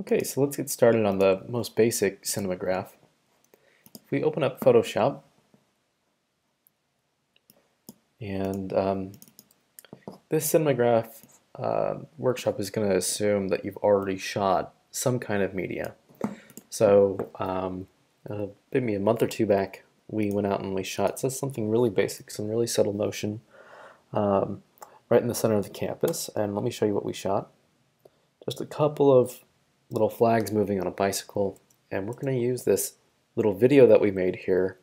Okay, so let's get started on the most basic cinemagraph. If we open up Photoshop, and um, this cinemagraph uh, workshop is going to assume that you've already shot some kind of media. So um, uh, maybe a month or two back, we went out and we shot just something really basic, some really subtle motion um, right in the center of the campus. And let me show you what we shot. Just a couple of little flags moving on a bicycle and we're going to use this little video that we made here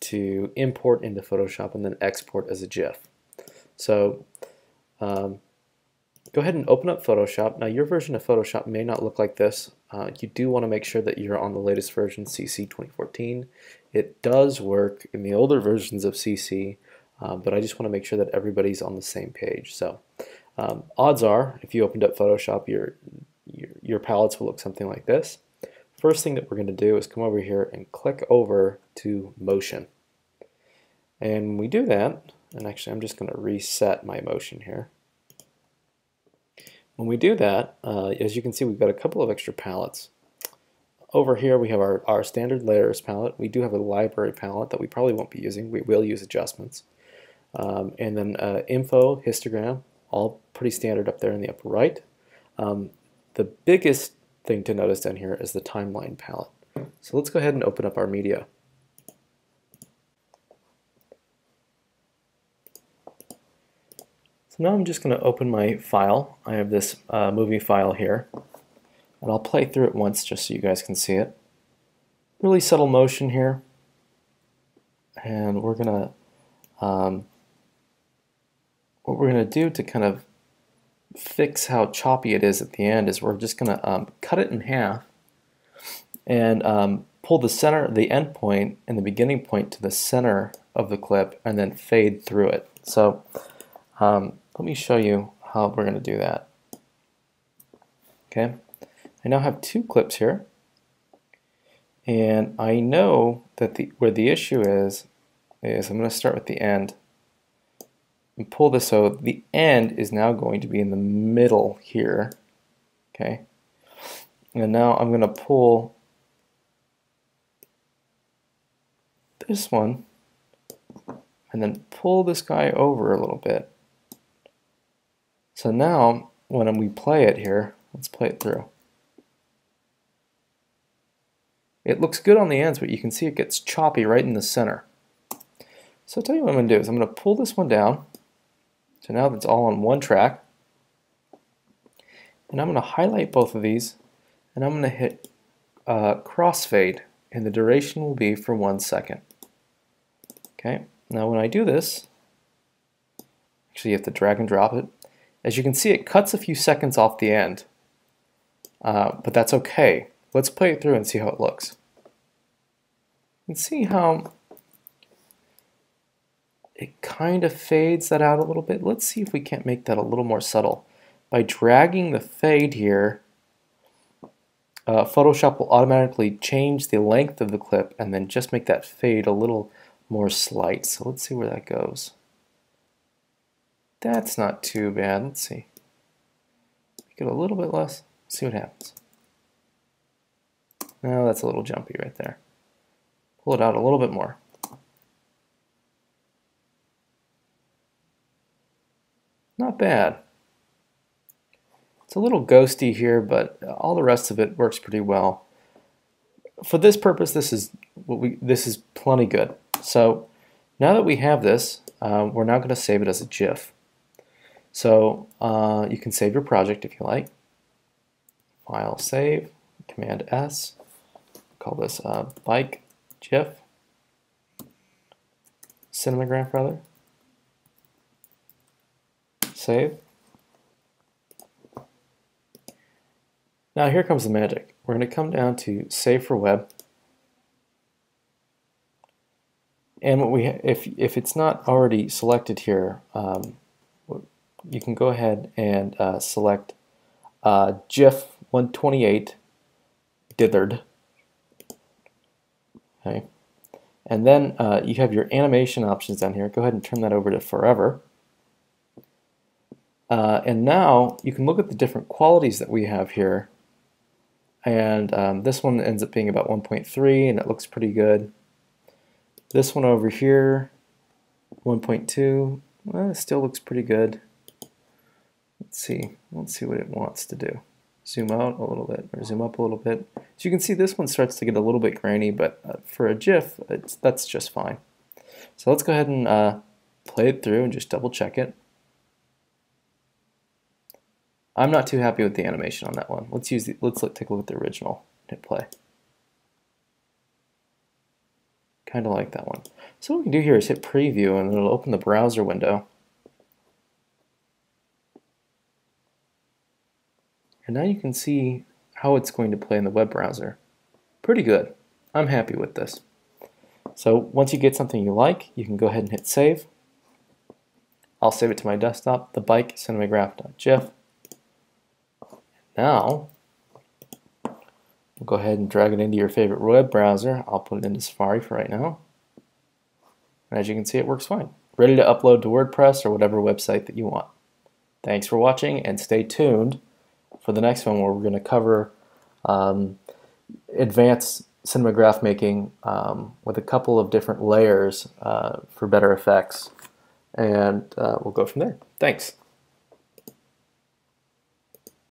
to import into Photoshop and then export as a GIF. So um, go ahead and open up Photoshop. Now your version of Photoshop may not look like this. Uh, you do want to make sure that you're on the latest version, CC 2014. It does work in the older versions of CC, uh, but I just want to make sure that everybody's on the same page. So um, odds are, if you opened up Photoshop, you're your, your palettes will look something like this. First thing that we're going to do is come over here and click over to motion. And when we do that, and actually I'm just going to reset my motion here. When we do that, uh, as you can see, we've got a couple of extra palettes. Over here we have our, our standard layers palette. We do have a library palette that we probably won't be using. We will use adjustments. Um, and then uh, info, histogram, all pretty standard up there in the upper right. Um, the biggest thing to notice down here is the timeline palette. So let's go ahead and open up our media. So now I'm just going to open my file. I have this uh, movie file here. And I'll play through it once just so you guys can see it. Really subtle motion here. And we're going to, um, what we're going to do to kind of fix how choppy it is at the end is we're just going to um, cut it in half and um, pull the center, the end point and the beginning point to the center of the clip and then fade through it. So um, let me show you how we're going to do that. Okay, I now have two clips here and I know that the where the issue is is I'm going to start with the end and pull this so the end is now going to be in the middle here. Okay. And now I'm going to pull this one and then pull this guy over a little bit. So now when we play it here, let's play it through. It looks good on the ends, but you can see it gets choppy right in the center. So I'll tell you what I'm going to do is I'm going to pull this one down so now that's all on one track. And I'm going to highlight both of these and I'm going to hit uh, crossfade and the duration will be for one second. Okay, now when I do this, actually you have to drag and drop it. As you can see it cuts a few seconds off the end, uh, but that's okay. Let's play it through and see how it looks. And see how it kind of fades that out a little bit. Let's see if we can't make that a little more subtle. By dragging the fade here, uh, Photoshop will automatically change the length of the clip and then just make that fade a little more slight. So let's see where that goes. That's not too bad. Let's see. Make it a little bit less. See what happens. Now that's a little jumpy right there. Pull it out a little bit more. Not bad. It's a little ghosty here, but all the rest of it works pretty well. For this purpose, this is what we this is plenty good. So now that we have this, uh, we're now going to save it as a GIF. So uh, you can save your project if you like. File save, Command S. Call this uh, bike GIF, cinemagraph rather save. Now here comes the magic. We're going to come down to save for web. And what we if if it's not already selected here, um, you can go ahead and uh, select uh, GIF 128 dithered. Okay, and then uh, you have your animation options down here. Go ahead and turn that over to forever. Uh, and now you can look at the different qualities that we have here And um, this one ends up being about 1.3 and it looks pretty good. This one over here, 1.2, well, still looks pretty good. Let's see, let's see what it wants to do. Zoom out a little bit, or zoom up a little bit. So you can see this one starts to get a little bit grainy, but uh, for a GIF, that's just fine. So let's go ahead and uh, play it through and just double check it. I'm not too happy with the animation on that one. Let's use the, let's take a look at the original. Hit play. Kind of like that one. So what we can do here is hit preview and it'll open the browser window. And now you can see how it's going to play in the web browser. Pretty good. I'm happy with this. So once you get something you like, you can go ahead and hit save. I'll save it to my desktop, the bike cinemagraph.gif. Now, go ahead and drag it into your favorite web browser. I'll put it into Safari for right now. And as you can see, it works fine. Ready to upload to WordPress or whatever website that you want. Thanks for watching and stay tuned for the next one where we're going to cover um, advanced cinemagraph making um, with a couple of different layers uh, for better effects. And uh, we'll go from there. Thanks.